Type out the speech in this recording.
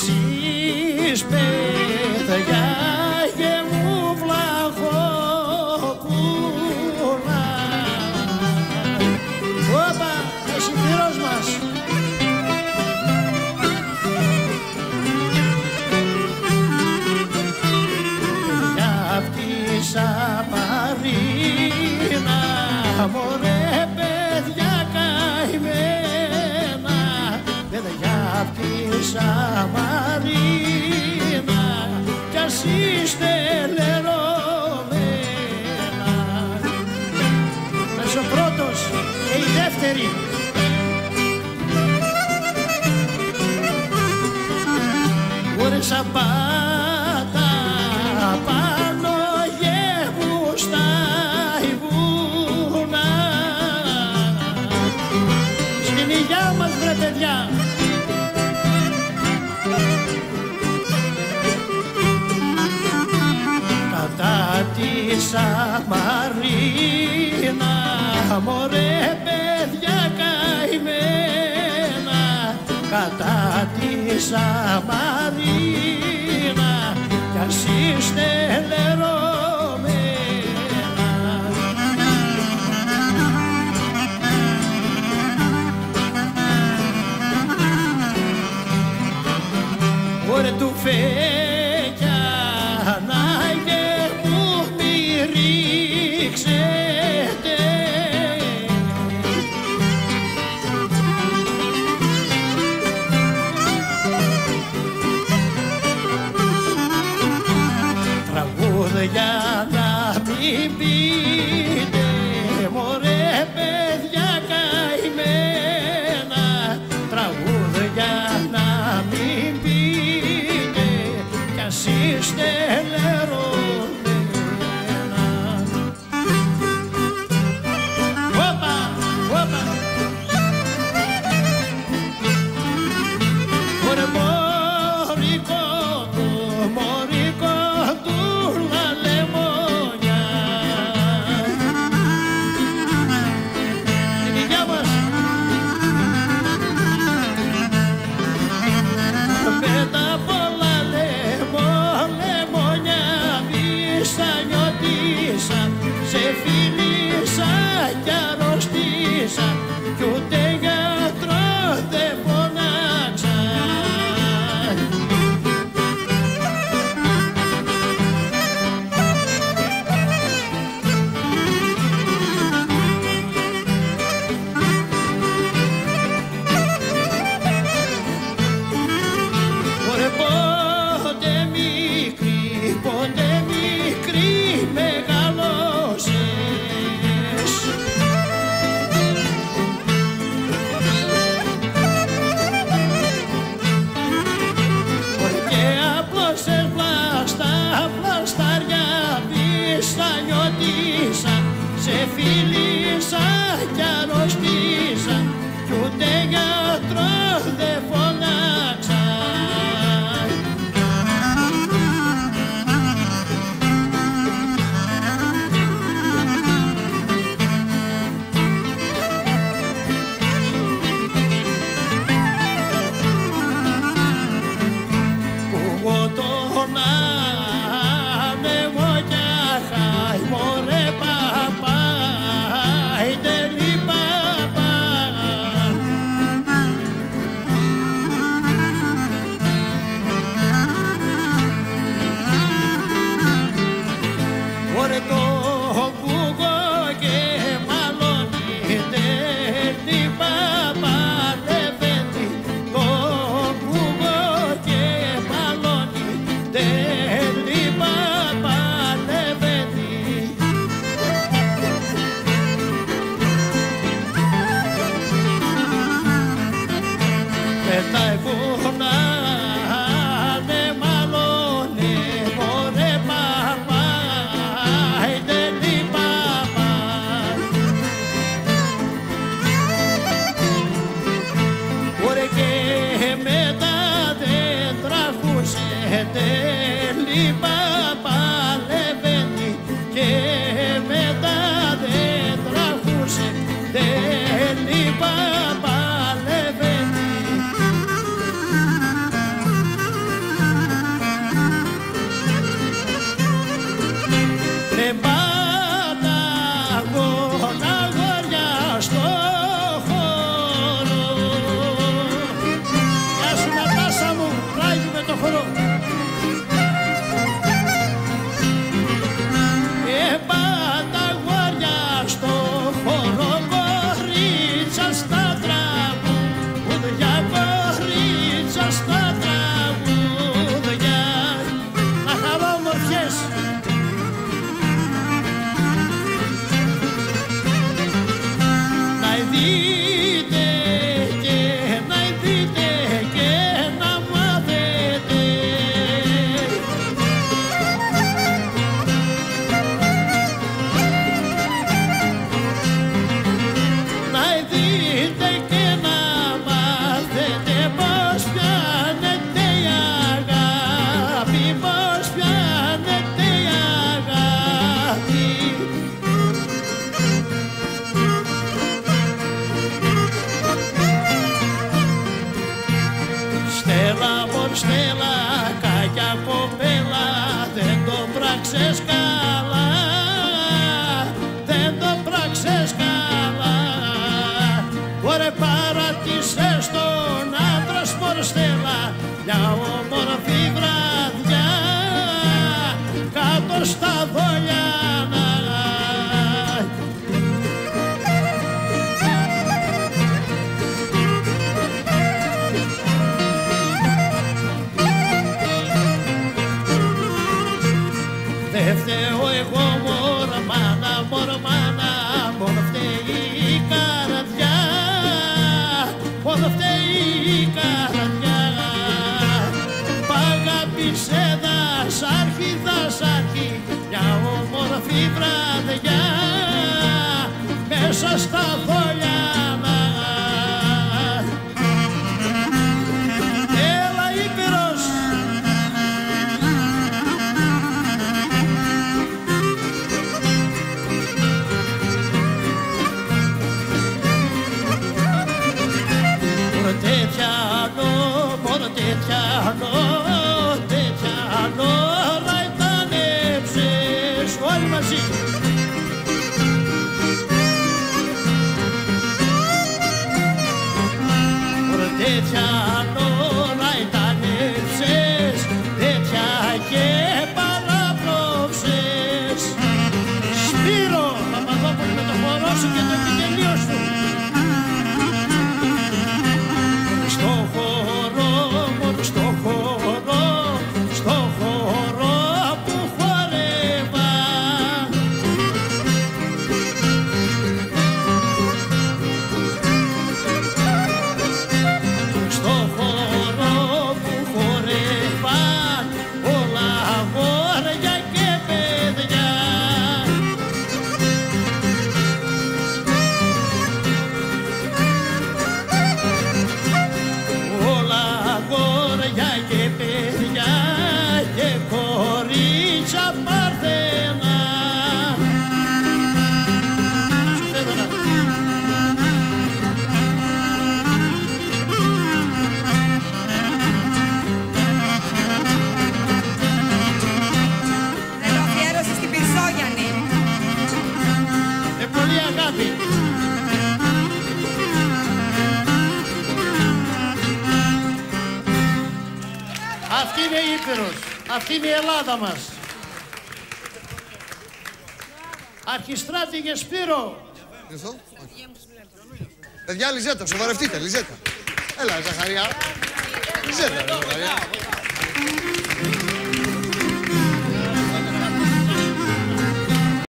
εσείς παιδιά και μου βλαχοπούλα Όπα, ο σιδηρός μας. Για αυτή σαν μωρέ ο πρώτος και η δεύτερη. Ώρες απάτα πάνω γεύου στα βουνά Στην υγειά μας βρε παιδιά Κατά τη αμάς μωρέ παιδιά καημένα κατά τη Σαμαρίνα κι ας είστε λερωμένα. Ωραία του φέρει για να μην πεις. there. Πόδο φταίει η καρδιά. Π' αγάπησε δασάρχη, δασάρχη Μια όμορφη βραδιά. Μέσα στα δόντια με το χορό σου και το επιτελείο σου. Αυτή είναι μας. Αρχιστράτηγε Σπύρο. Παιδιά, ε, Λιζέτα, σοβαρευτείτε, Λιζέτα. Έλα, Ζαχαριά. Λιζέτα, Ζαχαριά.